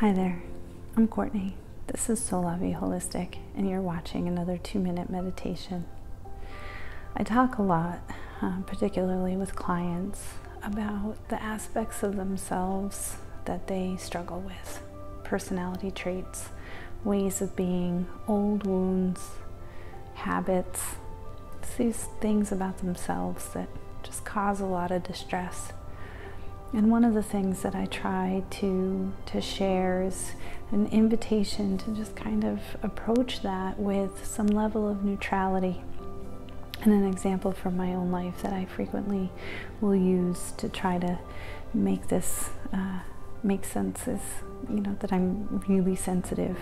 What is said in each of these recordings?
Hi there, I'm Courtney. This is Solavi Holistic, and you're watching another two minute meditation. I talk a lot, uh, particularly with clients, about the aspects of themselves that they struggle with personality traits, ways of being, old wounds, habits, it's these things about themselves that just cause a lot of distress. And one of the things that I try to, to share is an invitation to just kind of approach that with some level of neutrality. And an example from my own life that I frequently will use to try to make this uh, make sense is, you know, that I'm really sensitive.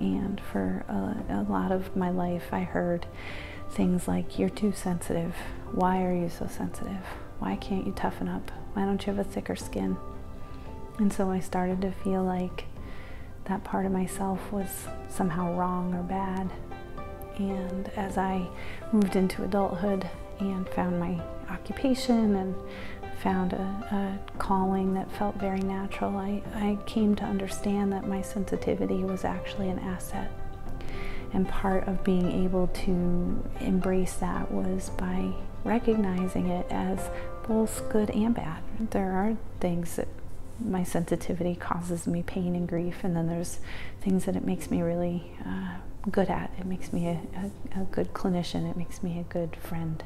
And for a, a lot of my life, I heard things like, You're too sensitive. Why are you so sensitive? Why can't you toughen up? Why don't you have a thicker skin? And so I started to feel like that part of myself was somehow wrong or bad. And as I moved into adulthood and found my occupation and found a, a, calling that felt very natural, I, I came to understand that my sensitivity was actually an asset. And part of being able to embrace that was by recognizing it as both good and bad. There are things that my sensitivity causes me pain and grief, and then there's things that it makes me really uh, good at. It makes me a, a, a, good clinician, it makes me a good friend.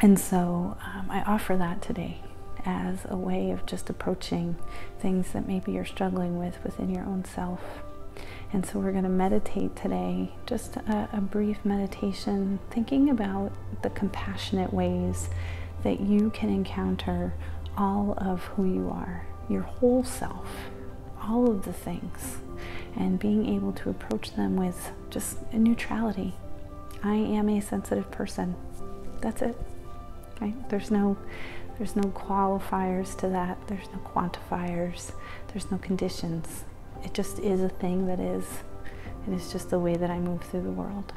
And so um, I offer that today as a way of just approaching things that maybe you're struggling with within your own self. And so we're going to meditate today, just a, a, brief meditation, thinking about the compassionate ways that you can encounter all of who you are, your whole self, all of the things, and being able to approach them with just a neutrality. I am a sensitive person. That's it. Right? There's no there's no qualifiers to that. There's no quantifiers. There's no conditions it just is a thing that is. It is just the way that I move through the world.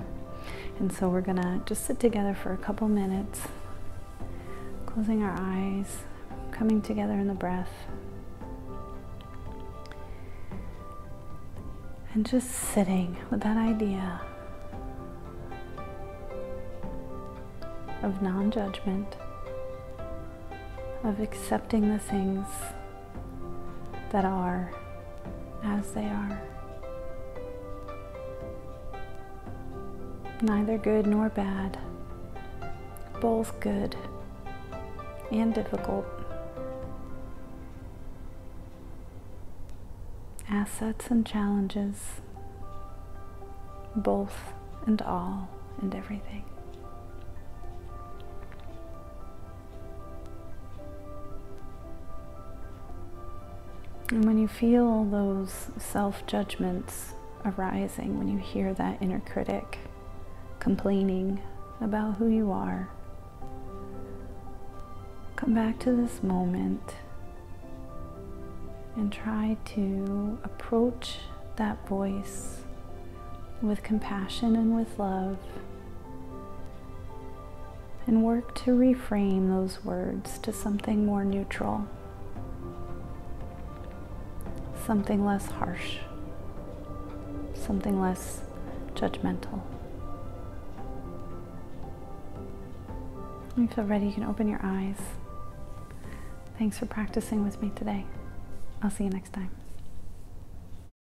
And so we're gonna just sit together for a couple minutes, closing our eyes, coming together in the breath. And just sitting with that idea of non judgment, of accepting the things that are they are. Neither good nor bad, both good and difficult. Assets and challenges, both and all and everything. And when you feel those self judgments arising, when you hear that inner critic complaining about who you are, come back to this moment and try to approach that voice with compassion and with love and work to reframe those words to something more neutral something less harsh, something less judgmental. When you feel ready, you can open your eyes. Thanks for practicing with me today. I'll see you next time.